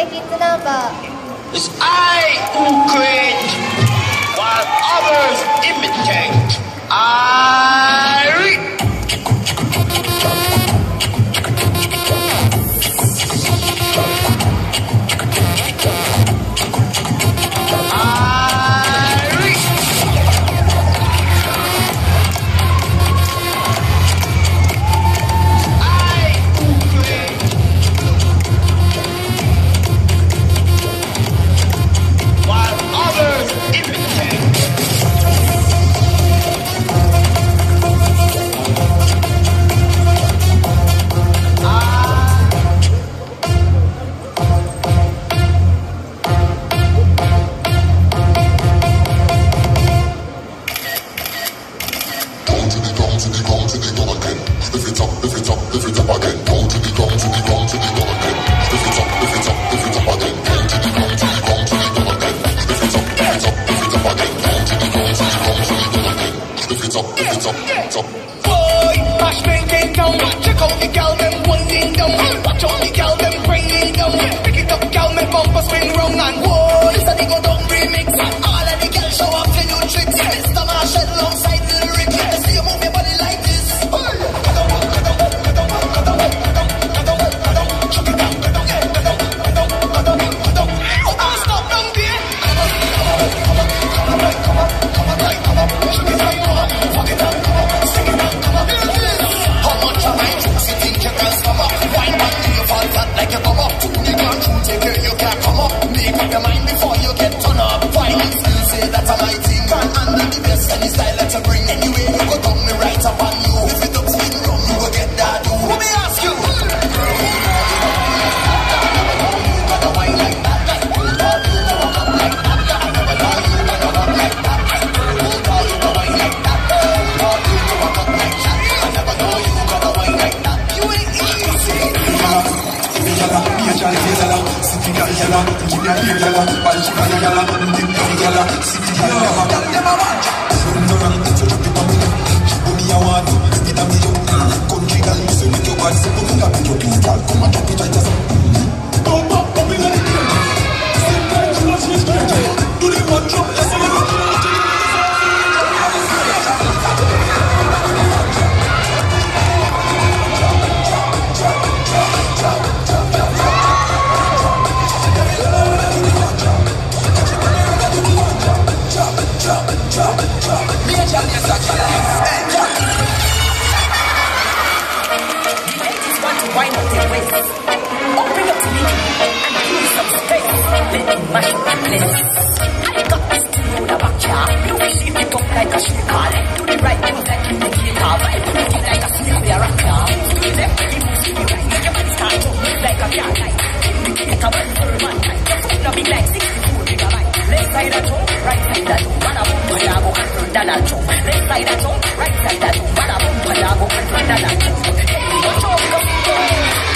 Take number. It's I who create, while others imitate. I up, lift it up, lift it up. Boy, mash men came down. Check out the gal, them winding down. Watch out the gal, them grinding down. Pick it up, gal, me bumper spin round and boy, your mind before Wind mash up the place. I got this to know the back ya. You will leave it up like a shaker. Left to the right, you like you make it up. Right to the like a snake with a rocker. To the left, you move to the right. Body start to move like a car light. Make a one for one night. Your foot no big like 64 gigabyte. Left side jump, right side a jump. Bada boom, bada go control dollar jump. Left side jump, right side jump. Bada boom, bada go control dollar jump. Hey, watch out, come on.